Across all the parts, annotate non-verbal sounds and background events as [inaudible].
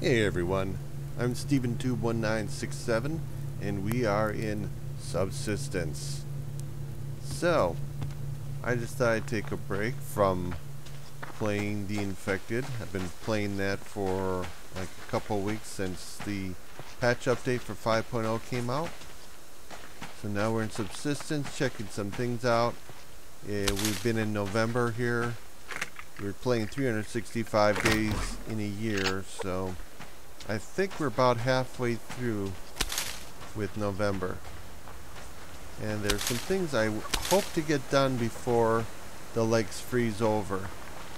Hey everyone, I'm StephenTube1967 and we are in Subsistence. So, I just thought I'd take a break from playing The Infected. I've been playing that for like a couple weeks since the patch update for 5.0 came out. So now we're in Subsistence, checking some things out. Uh, we've been in November here. We're playing 365 days in a year, so I think we're about halfway through with November. And there's some things I hope to get done before the lakes freeze over.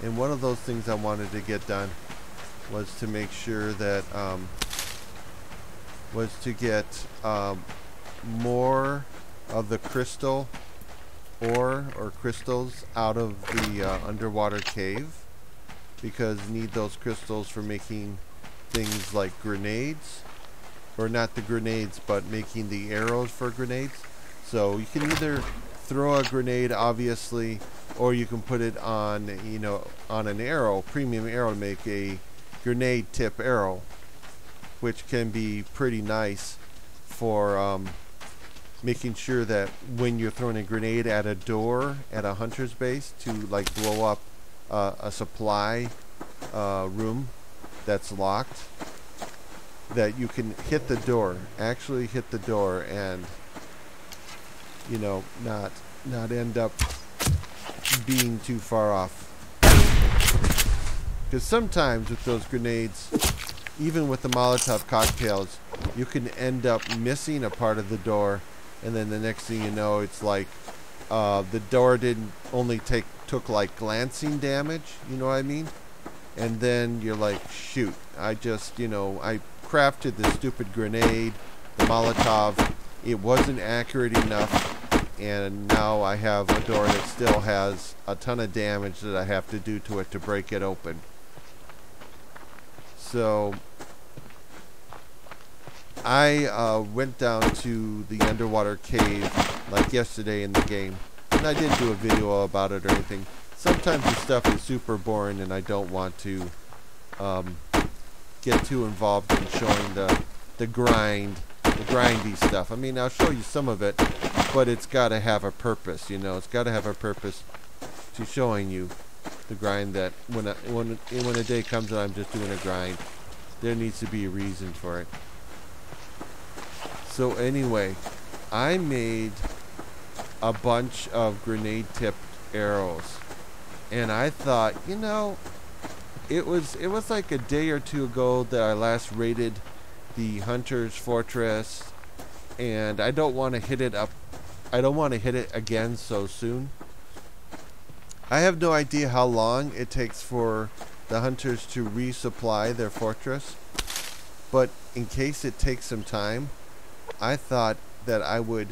And one of those things I wanted to get done was to make sure that um, was to get um, more of the crystal ore or crystals out of the uh, underwater cave because need those crystals for making things like grenades or not the grenades but making the arrows for grenades. So you can either throw a grenade obviously or you can put it on you know on an arrow premium arrow to make a grenade tip arrow which can be pretty nice for um, making sure that when you're throwing a grenade at a door at a hunter's base to like blow up uh, a supply uh, room that's locked that you can hit the door actually hit the door and you know not not end up being too far off. Because sometimes with those grenades even with the molotov cocktails you can end up missing a part of the door and then the next thing you know it's like uh, the door didn't only take took like glancing damage you know what I mean and then you're like, shoot, I just, you know, I crafted the stupid grenade, the Molotov, it wasn't accurate enough, and now I have a door that still has a ton of damage that I have to do to it to break it open. So, I uh, went down to the underwater cave like yesterday in the game, and I didn't do a video about it or anything sometimes the stuff is super boring and I don't want to um, get too involved in showing the the grind, the grindy stuff. I mean, I'll show you some of it, but it's got to have a purpose, you know. It's got to have a purpose to showing you the grind that when a, when when a day comes and I'm just doing a grind, there needs to be a reason for it. So anyway, I made a bunch of grenade tipped arrows and I thought, you know, it was it was like a day or two ago that I last raided the Hunter's Fortress, and I don't want to hit it up. I don't want to hit it again so soon. I have no idea how long it takes for the hunters to resupply their fortress, but in case it takes some time, I thought that I would,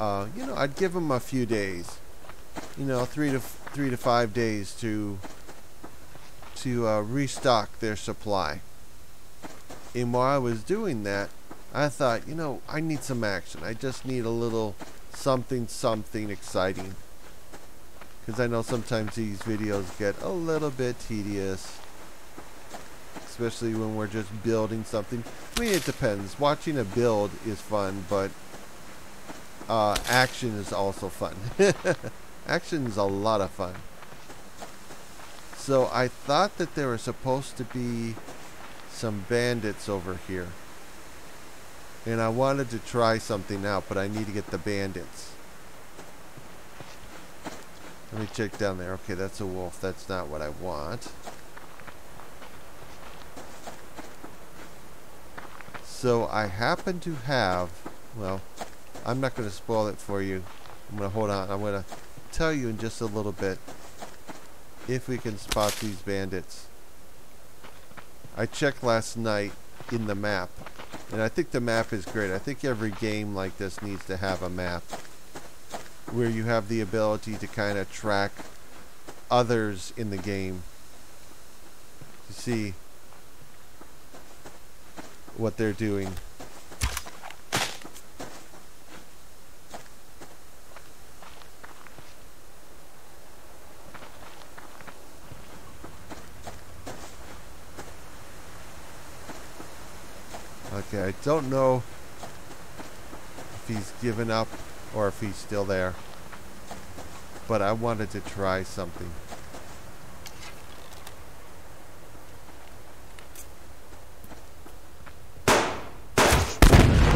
uh, you know, I'd give them a few days you know, three to three to five days to to uh, restock their supply. And while I was doing that, I thought, you know, I need some action. I just need a little something, something exciting. Because I know sometimes these videos get a little bit tedious. Especially when we're just building something. I mean, it depends. Watching a build is fun, but uh, action is also fun. [laughs] Action's a lot of fun. So I thought that there were supposed to be some bandits over here. And I wanted to try something out, but I need to get the bandits. Let me check down there. Okay, that's a wolf. That's not what I want. So I happen to have, well, I'm not going to spoil it for you. I'm going to hold on. I'm going to tell you in just a little bit if we can spot these bandits. I checked last night in the map, and I think the map is great. I think every game like this needs to have a map where you have the ability to kind of track others in the game to see what they're doing. Okay, I don't know if he's given up or if he's still there. But I wanted to try something.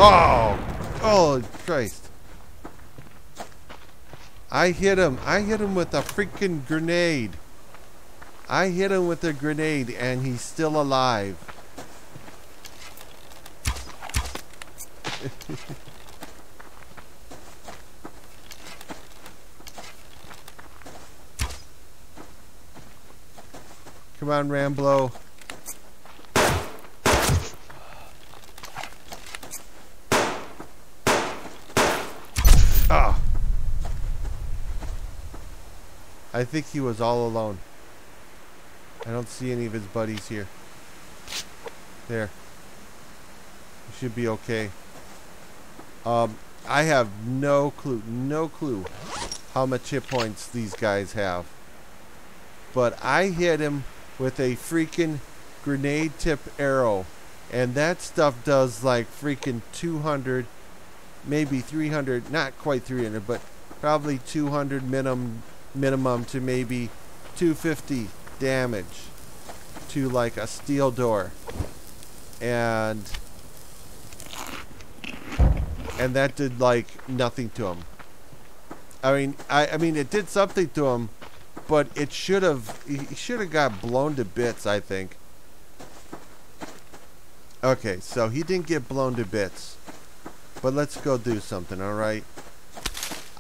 Oh! Oh, Christ. I hit him. I hit him with a freaking grenade. I hit him with a grenade and he's still alive. On, Ramblo. Ah. I think he was all alone. I don't see any of his buddies here. There. He should be okay. Um, I have no clue, no clue how much hit points these guys have. But I hit him with a freaking grenade tip arrow. And that stuff does like freaking 200, maybe 300, not quite 300, but probably 200 minimum, minimum to maybe 250 damage to like a steel door. And and that did like nothing to him. I mean, I, I mean, it did something to him, but it should have, he should have got blown to bits, I think. Okay, so he didn't get blown to bits, but let's go do something, all right?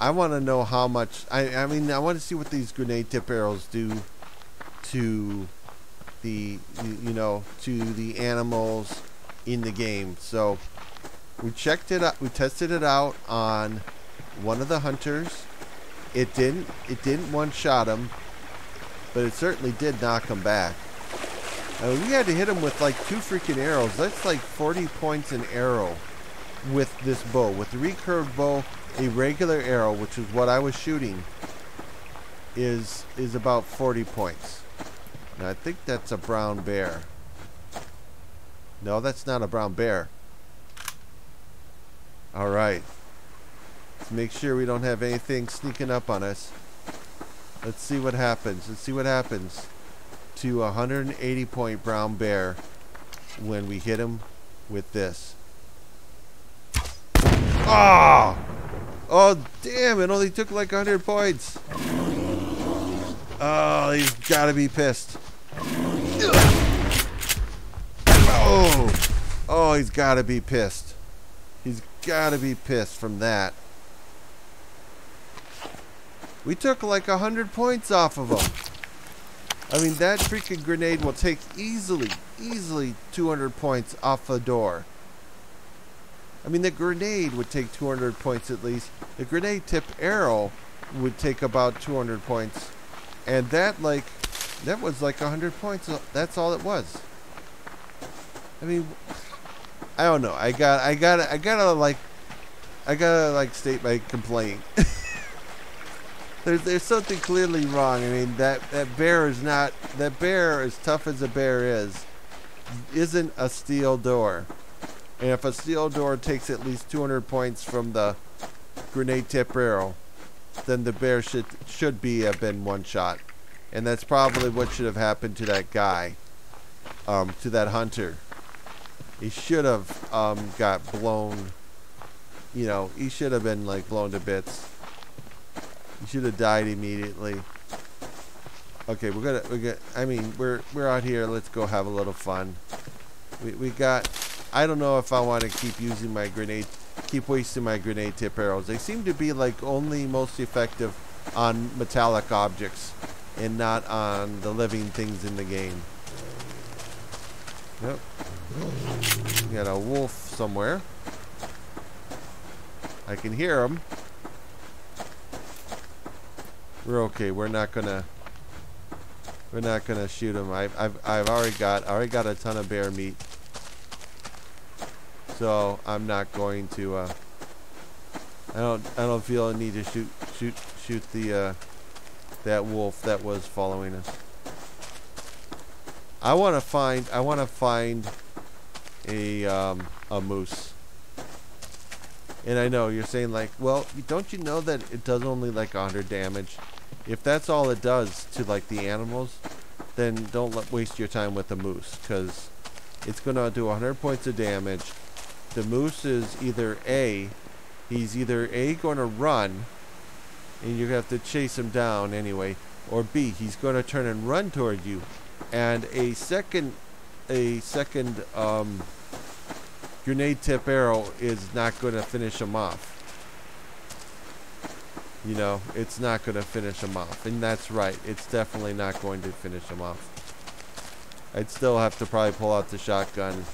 I want to know how much, I, I mean, I want to see what these grenade tip arrows do to the, you know, to the animals in the game. So, we checked it out. We tested it out on one of the hunters. It didn't. It didn't one shot him, but it certainly did knock him back. Uh, we had to hit him with like two freaking arrows. That's like 40 points an arrow with this bow. With the recurved bow, a regular arrow, which is what I was shooting, is is about 40 points. I think that's a brown bear. No, that's not a brown bear. Alright. Let's make sure we don't have anything sneaking up on us. Let's see what happens. Let's see what happens to a 180 point brown bear when we hit him with this. Ah! Oh! Oh, damn, it only took like 100 points. Oh, he's gotta be pissed. Oh! Oh, he's gotta be pissed. He's gotta be pissed from that. We took like a hundred points off of them. I mean, that freaking grenade will take easily, easily 200 points off a door. I mean, the grenade would take 200 points at least. The grenade tip arrow would take about 200 points. And that, like, that was like 100 points. Uh, that's all it was. I mean, I don't know. I got, I got, I gotta like, I gotta like state my complaint. [laughs] there's, there's something clearly wrong. I mean, that that bear is not that bear, as tough as a bear is, isn't a steel door. And if a steel door takes at least 200 points from the grenade tip arrow, then the bear should should be have been one shot, and that's probably what should have happened to that guy, um, to that hunter. He should have um, got blown. You know, he should have been like blown to bits. He should have died immediately. Okay, we're gonna we got. I mean, we're we're out here. Let's go have a little fun. We we got. I don't know if I want to keep using my grenade, keep wasting my grenade tip arrows. They seem to be like only most effective on metallic objects and not on the living things in the game. Yep. We got a wolf somewhere. I can hear him. We're okay. We're not gonna. We're not gonna shoot him. I've I've I've already got already got a ton of bear meat. So I'm not going to. Uh, I don't I don't feel a need to shoot shoot shoot the uh, that wolf that was following us. I want to find I want to find a um, a moose. And I know you're saying like, well, don't you know that it does only like 100 damage? If that's all it does to like the animals, then don't let, waste your time with the moose because it's gonna do 100 points of damage. The moose is either a, he's either a going to run, and you have to chase him down anyway, or b, he's going to turn and run toward you, and a second, a second um, grenade tip arrow is not going to finish him off. You know, it's not going to finish him off. And that's right. It's definitely not going to finish him off. I'd still have to probably pull out the shotgun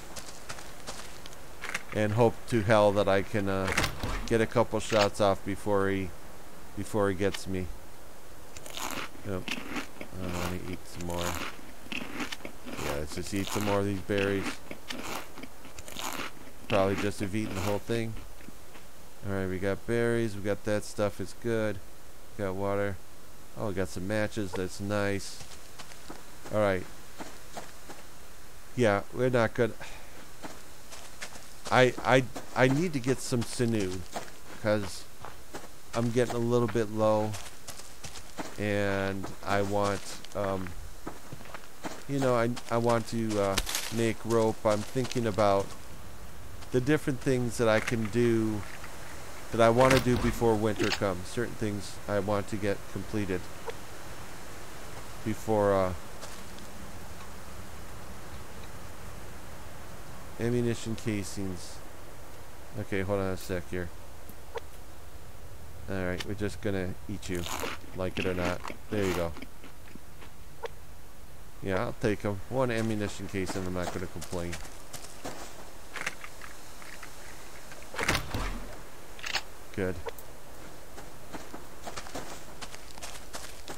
and hope to hell that I can uh, get a couple shots off before he before he gets me. Yep. I want to eat some more. Yeah, let's just eat some more of these berries. Probably just have eaten the whole thing. Alright, we got berries. We got that stuff. It's good. Got water. Oh, we got some matches. That's nice. Alright. Yeah, we're not good. I I I need to get some sinew because I'm getting a little bit low, and I want um, you know I I want to uh, make rope. I'm thinking about the different things that I can do that I want to do before winter comes. Certain things I want to get completed before uh, ammunition casings. Okay, hold on a sec here. Alright, we're just gonna eat you, like it or not. There you go. Yeah, I'll take them. One ammunition case and I'm not gonna complain. Good.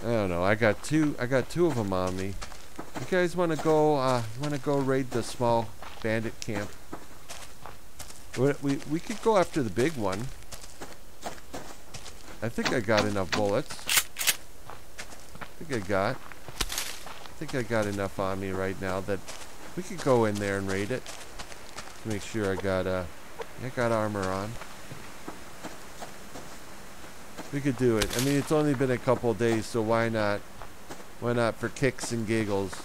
I don't know. I got two. I got two of them on me. You guys want to go? Uh, want to go raid the small bandit camp? We, we we could go after the big one. I think I got enough bullets. I think I got. I think I got enough on me right now that we could go in there and raid it. Make sure I got uh, I got armor on. We could do it. I mean, it's only been a couple days, so why not? Why not for kicks and giggles?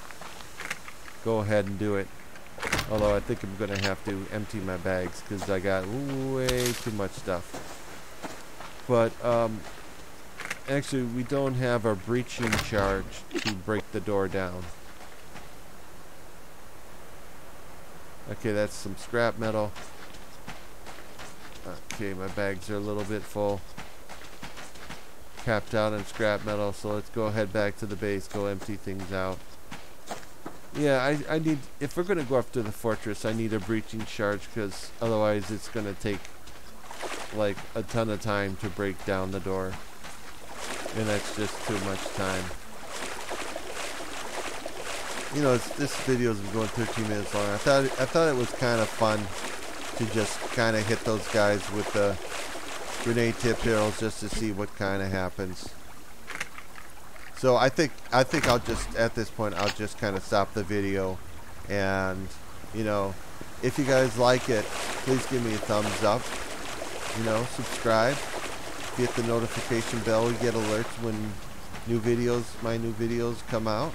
Go ahead and do it. Although I think I'm going to have to empty my bags because I got way too much stuff. But, um, actually, we don't have a breaching charge to break the door down. Okay, that's some scrap metal. Okay, my bags are a little bit full capped out on scrap metal, so let's go head back to the base, go empty things out. Yeah, I, I need, if we're going to go after the fortress, I need a breaching charge, because otherwise it's going to take, like, a ton of time to break down the door. And that's just too much time. You know, this video's been going 13 minutes long. I thought, I thought it was kind of fun to just kind of hit those guys with the grenade tip arrows just to see what kind of happens. So I think I think I'll just at this point I'll just kind of stop the video, and you know, if you guys like it, please give me a thumbs up. You know, subscribe, hit the notification bell, get alerts when new videos, my new videos come out,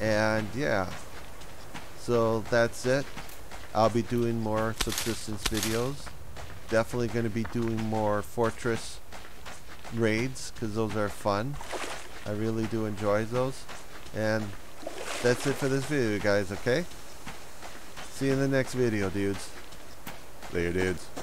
and yeah. So that's it. I'll be doing more subsistence videos definitely going to be doing more fortress raids because those are fun. I really do enjoy those. And that's it for this video, guys, okay? See you in the next video, dudes. Later, dudes.